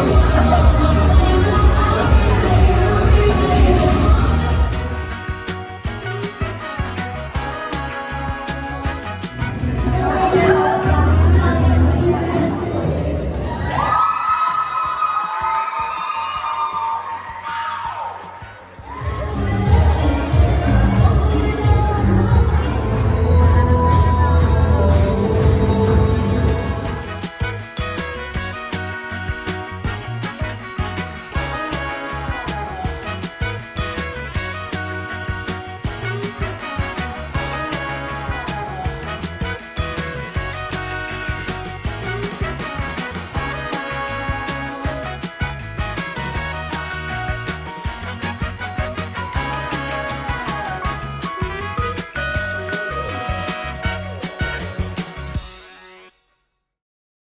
Hallelujah.